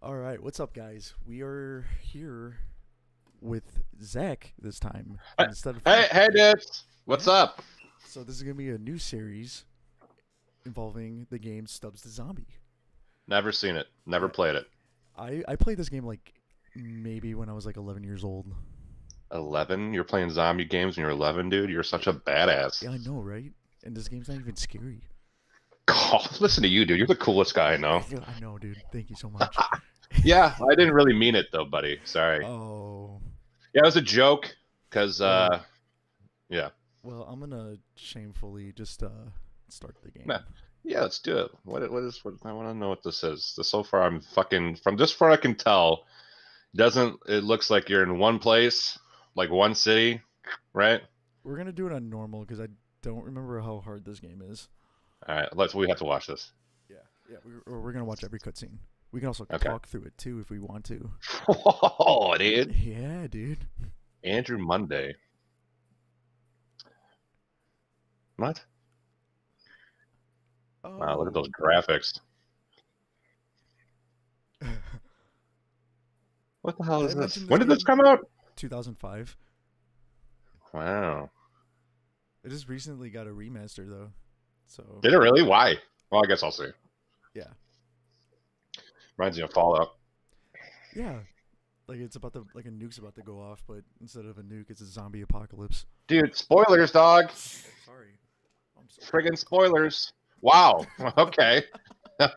All right, what's up, guys? We are here with Zach this time Hey- instead of Hey, hey, dudes. What's up? So this is gonna be a new series involving the game Stubbs the Zombie. Never seen it. Never played it. I I played this game like maybe when I was like 11 years old. 11? You're playing zombie games when you're 11, dude? You're such a badass. Yeah, I know, right? And this game's not even scary. God, listen to you, dude. You're the coolest guy I know. I know, dude. Thank you so much. Yeah, I didn't really mean it, though, buddy. Sorry. oh, Yeah, it was a joke, because, uh, yeah. well, I'm gonna shamefully just uh start the game. Nah. Yeah, let's do it. What, what is, what, I want to know what this is. So, so far, I'm fucking, from this far I can tell, doesn't, it looks like you're in one place, like one city, right? We're gonna do it on normal because I don't remember how hard this game is. All right, let's, we have to watch this. Yeah, yeah. We're, we're gonna watch every cutscene. We can also Okay. talk through it too if we want to. Oh, dude. Yeah, dude. Andrew Monday. What? Wow, look at those oh. graphics. What the hell is I this? When did this come out? 2005. Wow. It just recently got a remaster though. So Did it really? Why? Well, I guess I'll see. Yeah. Reminds me of Fallout. yeah, like it's about to like a nuke's about to go off, but instead of a nuke, it's a zombie apocalypse. Dude, spoilers, dog. sorry. I'm so Friggin' spoilers. Wow. Okay.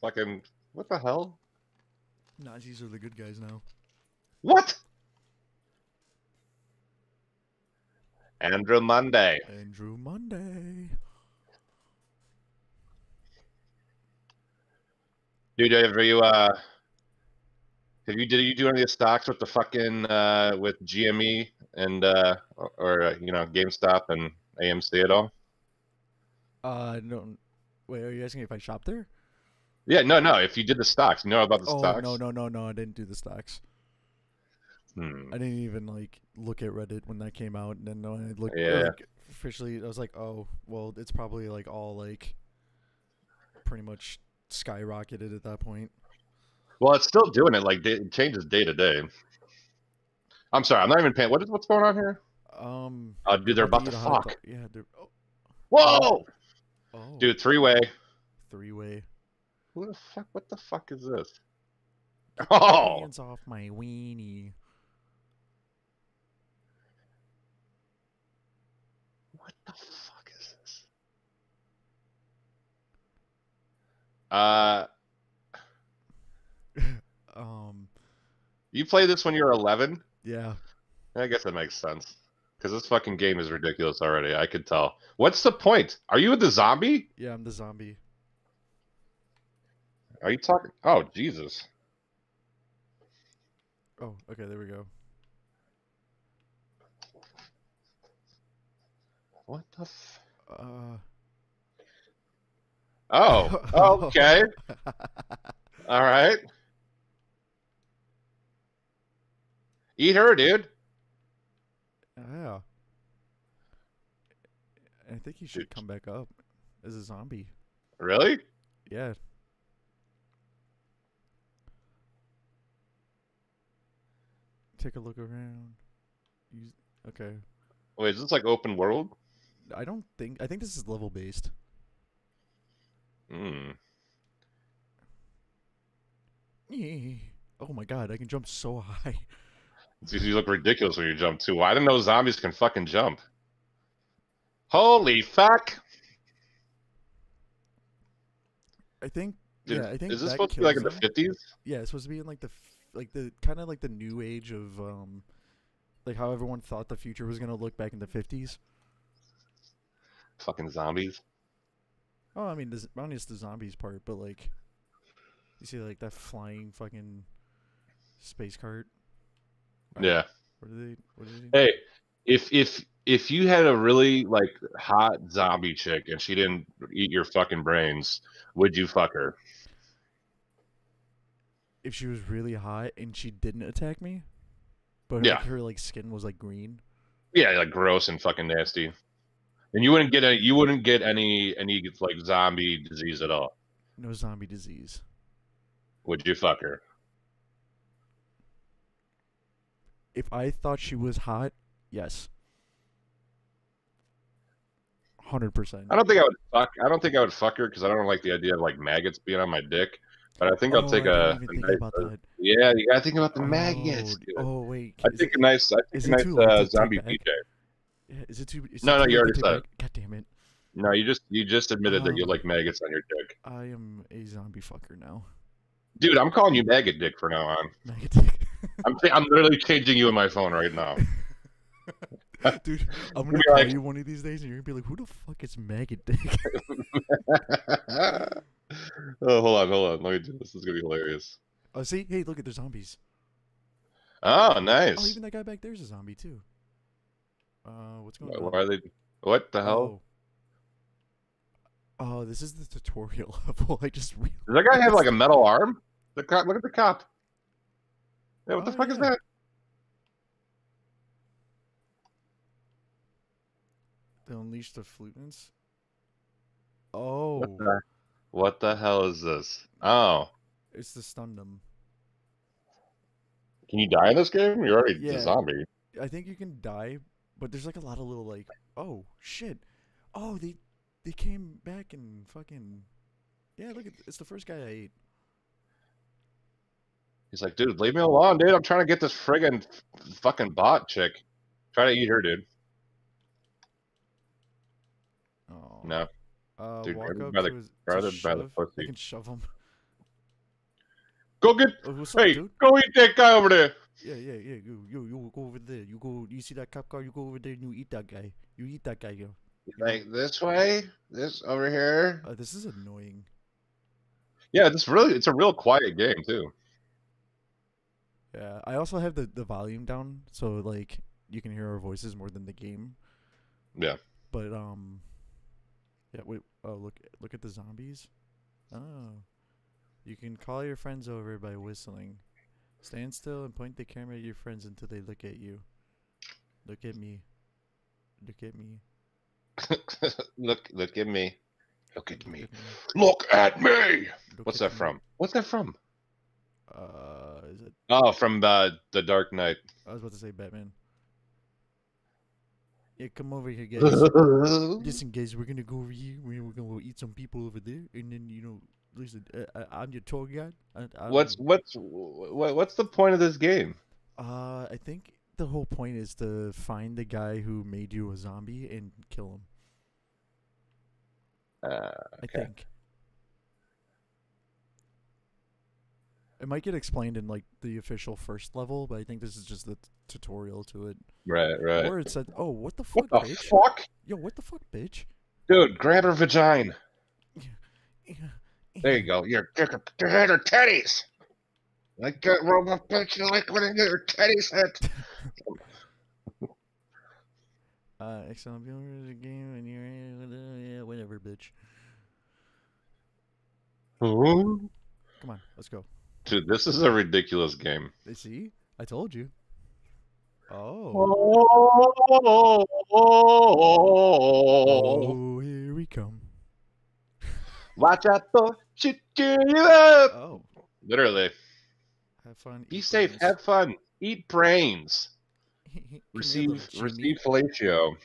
Fucking, what the hell? Nazis are the good guys now. What? Andrew Monday. Andrew Monday. Dude, have you uh have you did you do any of the stocks with the fucking uh with GME and uh or, or uh, you know GameStop and AMC at all? Uh, no. Wait, are you asking if I shop there? Yeah, no, no. If you did the stocks, you know about the Oh stocks. no, no, no, no! I didn't do the stocks. Hmm. I didn't even like look at Reddit when that came out, and then when I looked Yeah. like, officially, I was like, oh, well, it's probably like all like pretty much skyrocketed at that point. Well, it's still doing it. Like it changes day to day. I'm sorry, I'm not even paying. What is what's going on here? Um, Oh, dude, they're about to hot fuck. Yeah, they're oh, Whoa, oh dude, three way. three way. Who the fuck? What the fuck is this? Oh, Hands off my weenie. what the fuck is this? Uh, Um, you play this when you're 11? yeah. I guess that makes sense. Because this fucking game is ridiculous already. I could tell. What's the point? Are you the zombie? Yeah, I'm the zombie. Are you talking? Oh, Jesus. Oh, okay, there we go. What the f- Uh. Oh, okay. All right. Eat her, dude. yeah. I think he should come back up as a zombie. Really? Yeah. Take a look around. Use, okay. Wait, is this like open world? I don't think. I think this is level based. Hmm. Oh my god, I can jump so high. You look ridiculous when you jump too. I didn't know zombies can fucking jump. Holy fuck! I think. Dude, yeah, I think is this supposed to be like in the fifties? Yeah, it's supposed to be in like the like the kind of like the new age of um, like how everyone thought the future was gonna look back in the fifties. Fucking zombies. Oh, I mean, not just the zombies part, but like, you see like that flying fucking space cart. Yeah. What are they? What they? Hey, if if if you had a really like hot zombie chick and she didn't eat your fucking brains, would you fuck her? If she was really hot and she didn't attack me, but Yeah. like, her like skin was like green. Yeah, like gross and fucking nasty. And you wouldn't get any. You wouldn't get any any like zombie disease at all. No zombie disease. Would you fuck her? If I thought she was hot, yes. Hundred percent. I don't think I would fuck. I don't think I would fuck her because I don't like the idea of like maggots being on my dick. But I think I'll take Oh, a nice. Yeah, you gotta think about the maggots. Oh, Dude. Oh wait. I think it- a nice. I is think a nice uh, zombie? PJ. Is it too? Is No, it no, too you already said God damn it! No, you just you just admitted that you Um, like maggots on your dick, I am a zombie fucker now. dude. I'm calling you maggot dick from now on. Maggot dick. I'm I'm literally changing you in my phone right now. Dude, I'm gonna be call like- you one of these days, and you're gonna be like, "Who the fuck is maggot dick?" oh, hold on, hold on. Let me do this. This is gonna be hilarious. oh, see, hey, look at the zombies. Oh, nice. Oh, even that guy back there's a zombie too. Uh, what's going on? why are they? What the hell? Oh. Oh, this is the tutorial level. I just realized. Does that guy have like a metal arm? The cop. Look at the cop. Yeah, what the Oh, fuck is that? They unleash the flutants. Oh, What the? What the hell is this? Oh, it's the stun them. can you die in this game? You're already Yeah. a zombie. I think you can die, but there's like a lot of little like, oh shit, oh they they came back and fucking, yeah. Look at it's the first guy I ate. He's like, dude, leave me alone, dude. I'm trying to get this friggin' fucking bot chick. Try to eat her, dude. Oh No. Uh, Dude, walk up by the- to his, to by the pussy. can shove him. Go get. Oh, what's up, Hey, go eat that guy over there. Yeah, yeah, yeah. You, you, you go over there. You go. You see that cop car? You go over there and you eat that guy. You eat that guy, yo. Like this way, this over here. Uh, this is annoying. Yeah, this really, it's a real quiet game too. Yeah, I also have the the volume down, so like you can hear our voices more than the game. Yeah. But um, yeah. Wait. Oh, look! Look at the zombies. Oh, you can call your friends over by whistling. Stand still and point the camera at your friends until they look at you. Look at me. Look at me. look, look at me. Look at me. Look at me. Look What's at that me. from? What's that from? Uh, is it? Oh, from uh, the Dark Knight. I was about to say Batman. Yeah, come over here, guys. Listen, guys, we're gonna go over here. We're we're gonna go eat some people over there, and then you know, listen, uh, I, I'm your tour guide. I'm, what's what's what, what's the point of this game? Uh, I think the whole point is to find the guy who made you a zombie and kill him. Uh, I think. It might get explained in like the official first level, but I think this is just the t- tutorial to it. right, right. Or it said, "Oh, what the fuck, What the bitch? fuck, Yo, what the fuck, bitch?" dude? Grab her vagina. There you go. Your dick, your head or teddies. Like that robot bitch. You like when I get her teddies hit. Uh, excellent. Be game and you're yeah, whatever, bitch. Ooh. Come on, let's go. Dude, this is a ridiculous game. Uh, See, I told you. Oh, Oh, oh, here we come. Watch out for shit you up. Oh, Literally, have fun. be safe, brains. have fun, eat brains, receive little receive fellatio.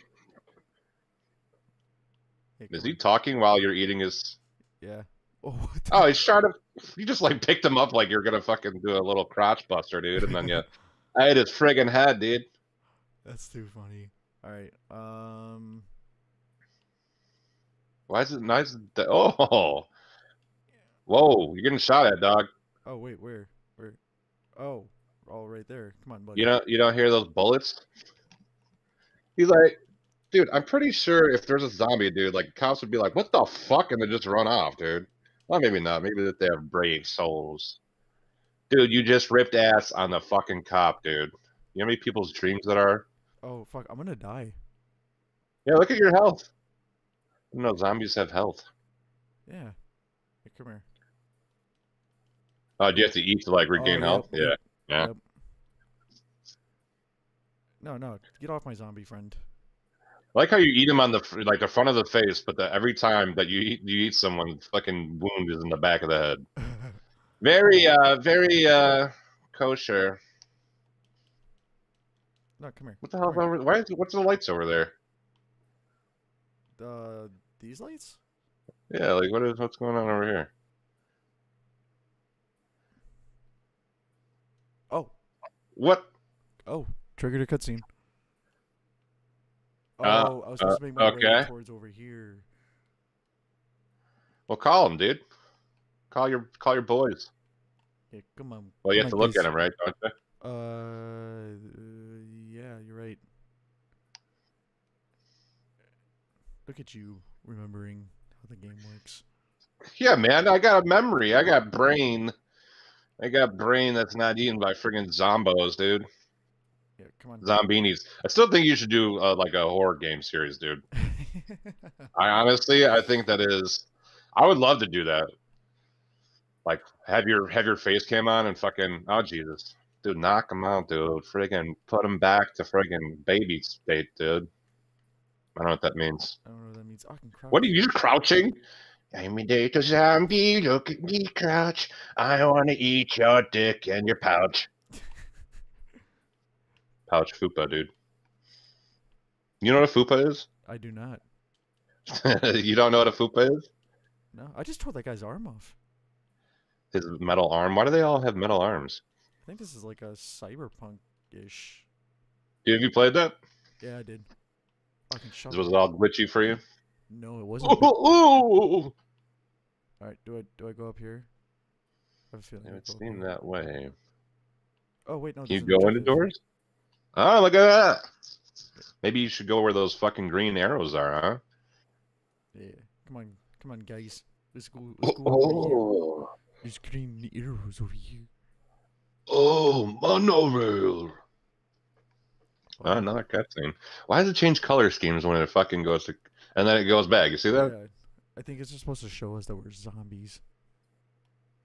Hey, Is he talking while you're eating his? Yeah. Oh, what the- Oh, he's trying to. You just like picked him up like you're gonna fucking do a little crotch buster, dude, and then you. I ate his friggin' head, dude. That's too funny. All right. Um. Why is it nice? Oh, whoa! You're getting shot at, dog. Oh wait, where? Where? Oh, all right there. Come on, buddy. You don't you don't hear those bullets? He's like, dude, I'm pretty sure if there's a zombie, dude, like cops would be like, "What the fuck?" and then just run off, dude. Well, maybe not. Maybe that they have brave souls. Dude, you just ripped ass on the fucking cop, dude. You know how many people's dreams that are? Oh fuck! I'm gonna die. Yeah, look at your health. No, zombies have health. Yeah. Hey, come here. Oh, do you have to eat to like regain yeah, health? yeah. Yeah. Yep. No, no. Get off my zombie friend. I like how you eat them on the like the front of the face, but the, every time that you eat you eat someone, fucking wound is in the back of the head. Very uh very uh kosher. no, come here. What the hell? Come here. Over, why is what's the lights over there? Uh, these lights? Yeah, like what is what's going on over here? Oh, What? oh, triggered a cutscene. Oh, Uh, I was supposed to make my way okay. towards over here. Well, call them, dude. Call your call your boys. Yeah, come on. Well, you have to look at them, right? Don't you? Uh, uh, yeah, you're right. Look at you remembering how the game works. Yeah, man. I got a memory. I got brain. I got brain that's not eaten by friggin' zombos, dude. Yeah, come on. Zombinis. I still think you should do uh, like a horror game series, dude. I honestly, I think that is. I would love to do that. Like, have your have your face cam on and fucking. Oh Jesus, dude, knock them out, dude. Friggin' put them back to friggin' baby state, dude. I don't know what that means. I don't know what that means. Oh, I can crouch. What are you crouching? I'm a data zombie. Look at me crouch. I want to eat your dick and your pouch. Pouch fupa, dude. You know what a fupa is? I do not. you don't know what a fupa is? No, I just tore that guy's arm off. His metal arm. Why do they all have metal arms? I think this is like a cyberpunk-ish. Dude, have you played that? Yeah, I did. Fucking Was it all glitchy for you? No, it wasn't. Ooh, ooh. All right, do I do I go up here? I have a feeling. It would seem that way. Oh wait, no. Can you go into doors? Oh, look at that. Maybe you should go where those fucking green arrows are, huh? Yeah, come on, come on, guys. Let's go. Let's go over here. Oh, There's green arrows over here. oh, monorail. Oh, another cutscene. Why does it change color schemes when it fucking goes to, and then it goes back? You see that? Yeah, I think it's just supposed to show us that we're zombies.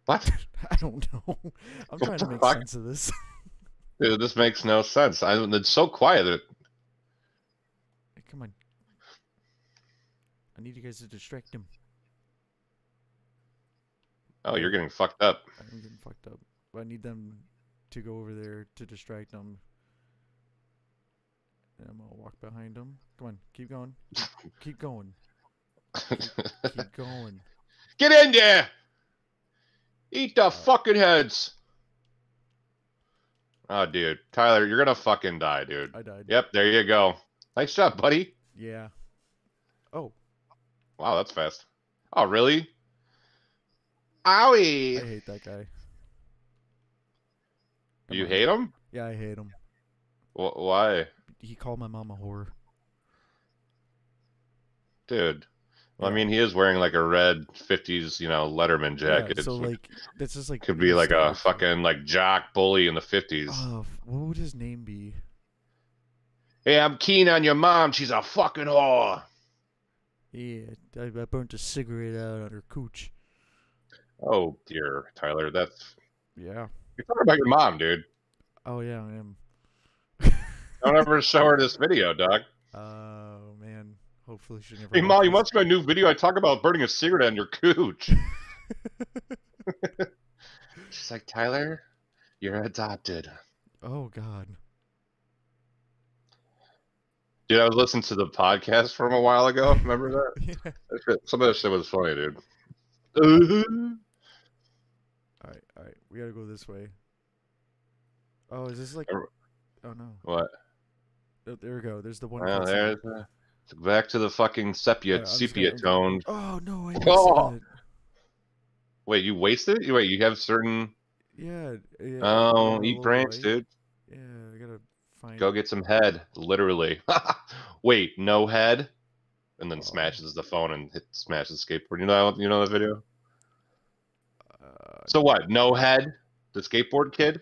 What? I don't know. I'm trying to make fuck? sense of this. Dude, this makes no sense. I, it's so quiet. That, Hey, come on. I need you guys to distract him. oh, you're getting fucked up. I'm getting fucked up. I need them to go over there to distract them. And I'm gonna walk behind them. Come on, keep going. Keep, going. Keep going. Get in there! Eat the uh, fucking heads! Oh, dude. Tyler, you're gonna fucking die, dude. I died. Yep, there you go. Nice job, buddy. Yeah. Oh, Wow, that's fast. Oh, really? Owie! I hate that guy. You hate him? Yeah, I hate him. Wh- why? He called my mom a whore. Dude. Well, I mean, he is wearing like a red 50s, you know, Letterman Yeah, jacket. so which like this is like could be like a fucking like jock bully in the 50s. Oh, what would his name be? Hey, I'm keen on your mom. She's a fucking whore. Yeah, I, I burnt a cigarette out on her cooch. Oh, dear, Tyler. That's. Yeah. You're talking about your mom, dude. Oh yeah, I am. Don't ever show her this video, dog. Oh man. Hopefully she never. Hey, Molly, you watches. want to see my new video? I talk about burning a cigarette on your cooch. She's like, Tyler, you're adopted. Oh god. Dude, I was listening to the podcast from a while ago. Remember that? yeah. That shit- Some of that shit was funny, dude. All right, all right. We gotta go this way. Oh, is this like? Oh no. what? Oh, there we go. There's the one. Well, there's uh, back to the fucking sepia, Yeah, sepia gonna- toned. Oh no! I Oh. it. Wait, you wasted it? Wait, you have certain. Yeah. yeah Oh, eat brains, dude. Yeah, I gotta find. Go get some head, literally. Wait, no head, and then Oh. smashes the phone and hit, smashes the skateboard. You know, you know that video. Uh, So what? No head, the skateboard kid,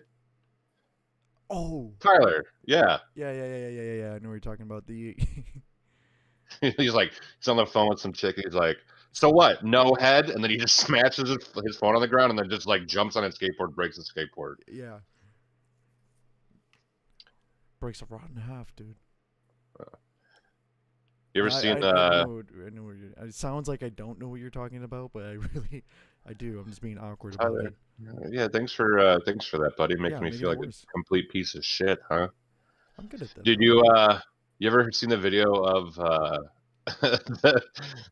oh. Tyler. Yeah, Yeah, yeah, yeah, yeah, yeah, yeah. I know what you're talking about. The. he's like he's on the phone with some chick. He's like, so what? No head, and then he just smashes his, his phone on the ground, and then just like jumps on his skateboard, breaks his skateboard. yeah. Breaks a rod in half, dude. You ever I- seen? I, I, uh, know, I know what you're. It sounds like I don't know what you're talking about, but I really, I do. I'm just being awkward about it. yeah, thanks for uh, thanks for that, buddy. Making Yeah, me maybe feel like worries. a complete piece of shit, huh? I'm good at that. Did you uh you ever seen the video of uh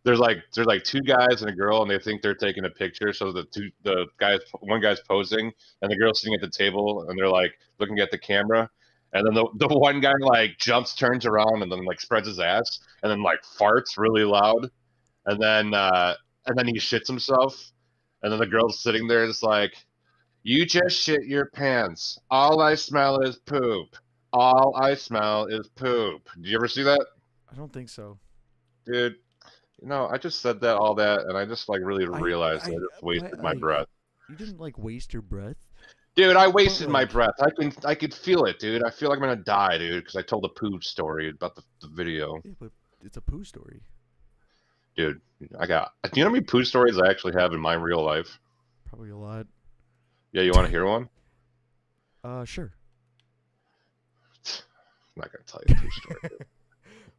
there's like there's like two guys and a girl and they think they're taking a picture so the two the guys one guy's posing and the girl's sitting at the table and they're like looking at the camera and then the, the one guy like jumps turns around and then like spreads his ass and then like farts really loud and then uh and then he shits himself and then the girl's sitting there it's like you just shit your pants all i smell is poop all I smell is poop. Did you ever see that, I don't think so. dude? You know, I just said that all that, and I just like really realized I, I- just I- wasted my like- breath, You didn't like waste your breath. dude. I wasted my breath. I can I could feel it, dude. I feel like I'm gonna die, dude, because I told a poo story about the, the video, Yeah, but it's a poo story. Dude. I got. Do you know how many poo stories I actually have in my real life? Probably a lot. Yeah, you want to hear one? Uh, sure. I'm not gonna tell you a poo story.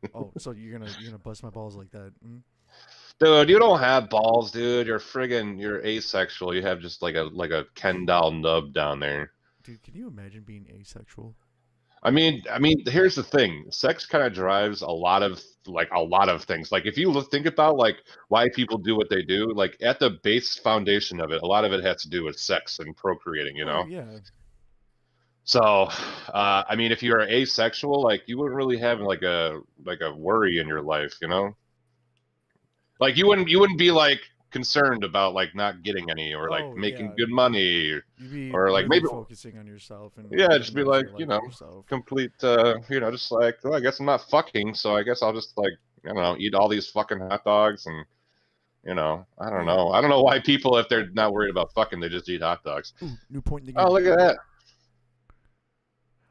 Oh, so you're gonna you're gonna bust my balls like that? Mm? Dude, you don't have balls, dude. You're friggin' you're asexual. You have just like a like a Ken doll nub down there. Dude, can you imagine being asexual? I mean, I mean, here's the thing. Sex kind of drives a lot of like a lot of things. Like if you look, think about like why people do what they do, like at the base foundation of it, a lot of it has to do with sex and procreating, you Oh, know. yeah. So, uh, I mean, if you're asexual, like you wouldn't really have like a like a worry in your life, you know. Like you wouldn't you wouldn't be like concerned about like not getting any or like Oh, making yeah. good money or like, really maybe- focusing on yourself and Yeah, just be the rest of like, you know, yourself. complete uh you know just like well, i guess i'm not fucking so i guess i'll just like i don't know eat all these fucking hot dogs and you know i don't know i don't know why people if they're not worried about fucking they just eat hot dogs Ooh, new point in the game. oh look at that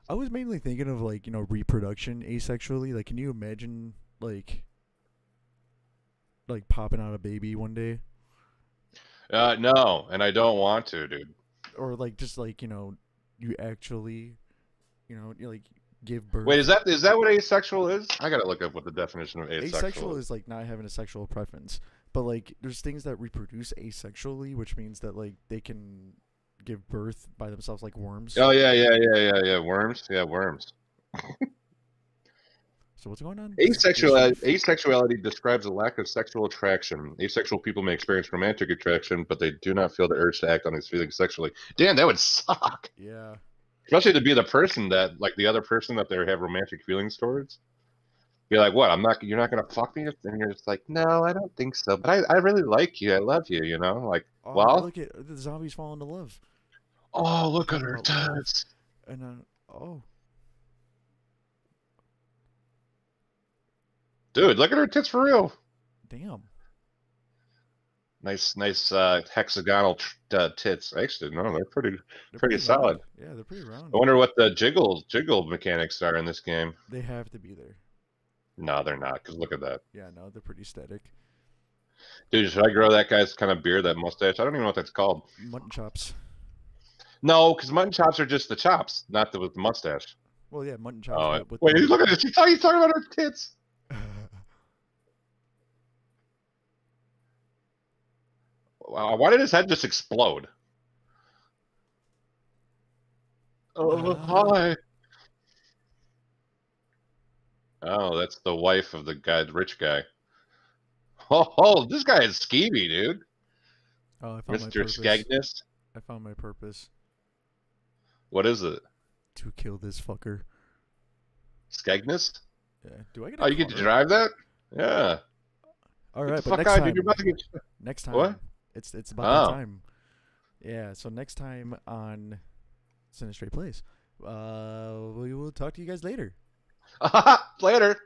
I was mainly thinking of like you know reproduction asexually. Like, can you imagine like like popping out a baby one day, uh no and i don't want to dude or like just like you know you actually you know you like give birth. wait is that is that what asexual is i gotta look up what the definition of asexual, is. asexual is is like not having a sexual preference, but like there's things that reproduce asexually, which means that like they can give birth by themselves, like worms. oh yeah yeah yeah yeah yeah worms yeah worms So what's going on? Asexuality, asexuality describes a lack of sexual attraction. Asexual people may experience romantic attraction, but they do not feel the urge to act on these feelings sexually. Damn, that would suck. Yeah. Especially to be the person that, like, the other person that they have romantic feelings towards. Be like, what? I'm not. You're not gonna fuck me? And you're just like, no, I don't think so. But I, I really like you. I love you. You know, like, Oh, Well- look at the zombies fall into love, oh, look at her tits. and then oh, Dude, look at her tits for real. damn. Nice, nice uh, hexagonal uh, tits. Actually, no, they're pretty. They're Pretty round. solid. Yeah, they're pretty round. I wonder what the jiggle jiggle mechanics are in this game. They have to be there. No, they're not. Because look at that, Yeah, no, they're pretty static. dude. Should I grow that guy's kind of beard, that mustache? I don't even know what that's called. Mutton chops. No, because mutton chops are just the chops, not the with the mustache. Well, yeah, mutton chops. Oh, with wait, the- look at this. He's talking, he's talking about her tits. Why did his head just explode? Oh, Uh. hi. Oh, that's the wife of the guy, the rich guy. Oh, oh, this guy is skeevy, dude. oh, I found my Mr. purpose. Skegness. I found my purpose What is it? to kill this fucker. Skegness? Yeah. Do I get? A Oh, you get to drive that? Yeah. All Get right, the but fuck next out, time. dude. You're about to get. Next time. It's it's about that Oh. time. Yeah. So next time on Sinistre Plays, uh, we will talk to you guys later. Later.